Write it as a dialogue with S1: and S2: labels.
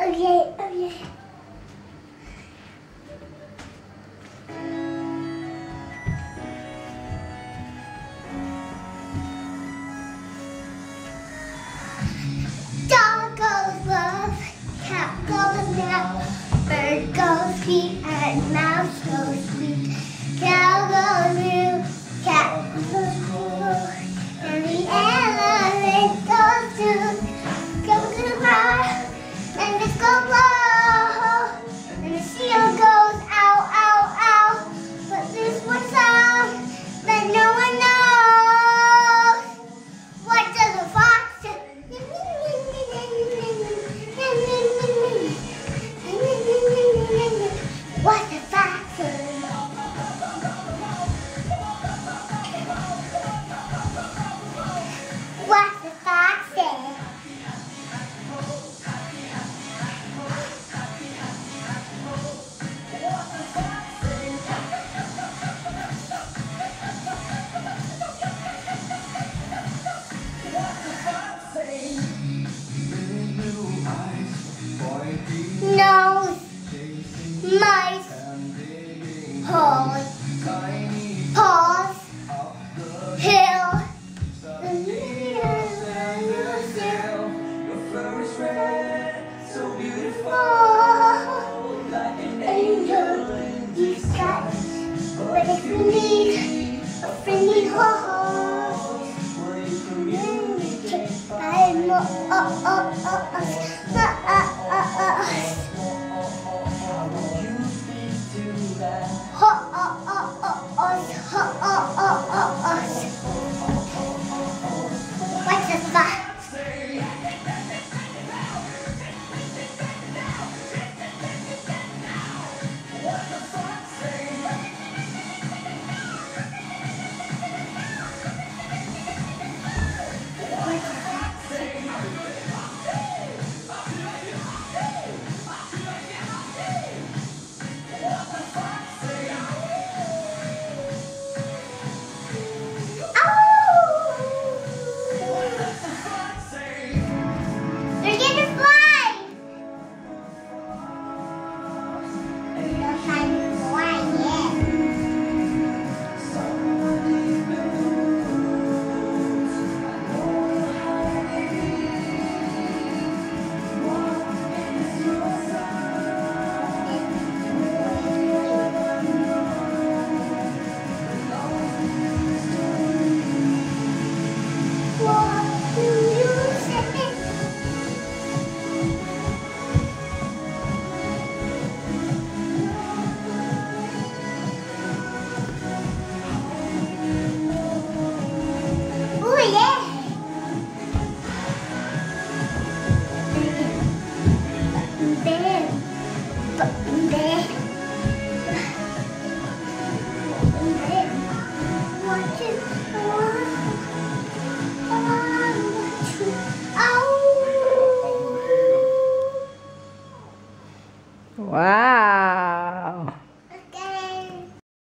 S1: Okay, okay. Dog goes cat goes bird goes feet, and mouse goes mice, horse, horse, hill. So beautiful, like an angel. But if you need a friendly horse, I'm oh, oh, oh, oh. there. But there. there. What is Wow.